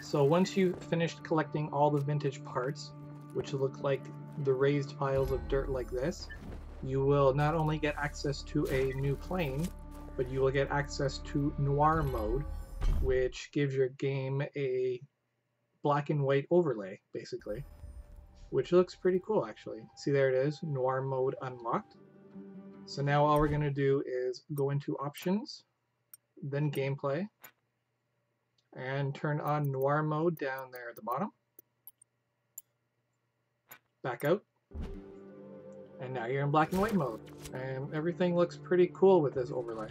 So once you've finished collecting all the vintage parts, which look like the raised piles of dirt like this, you will not only get access to a new plane, but you will get access to Noir mode, which gives your game a black and white overlay, basically, which looks pretty cool, actually. See, there it is, Noir mode unlocked. So now all we're going to do is go into Options, then Gameplay, and turn on Noir mode down there at the bottom. Back out. And now you're in black and white mode. And everything looks pretty cool with this overlay.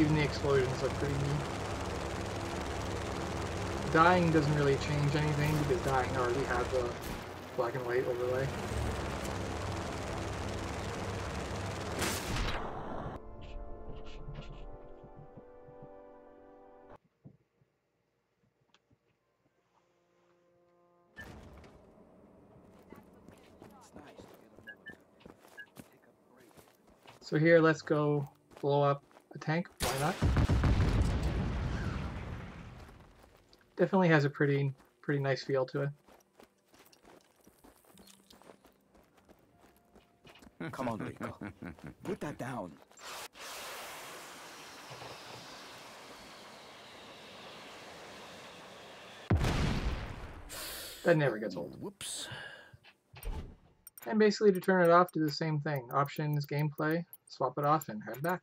Even the explosions look pretty neat. Dying doesn't really change anything because dying already has the black and white overlay. So here, let's go blow up tank. Why not? Definitely has a pretty, pretty nice feel to it. Come on, Rico. Put that down. That never gets old. Whoops. And basically to turn it off, do the same thing. Options, gameplay, swap it off, and head back.